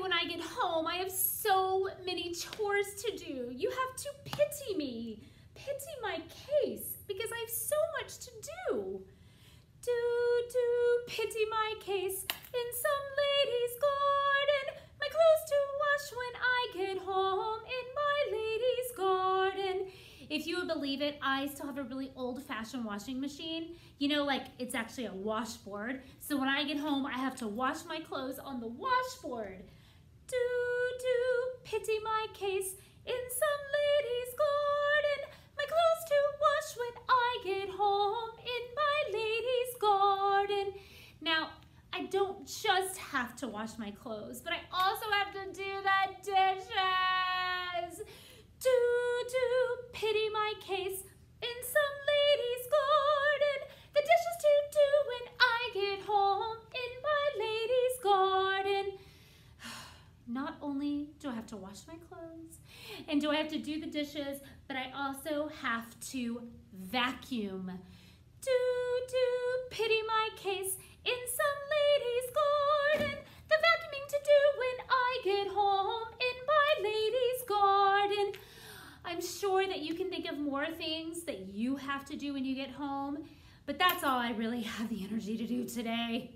when I get home, I have so many chores to do. You have to pity me. Pity my case because I have so much to do. Do, do, pity my case in some lady's garden. My clothes to wash when I get home in my lady's garden. If you would believe it, I still have a really old-fashioned washing machine. You know, like it's actually a washboard. So when I get home, I have to wash my clothes on the washboard. Do, do, pity my case in some lady's garden. My clothes to wash when I get home in my lady's garden. Now, I don't just have to wash my clothes, but I also have to have to wash my clothes and do I have to do the dishes, but I also have to vacuum. Do, do, pity my case in some lady's garden. The vacuuming to do when I get home in my lady's garden. I'm sure that you can think of more things that you have to do when you get home, but that's all I really have the energy to do today.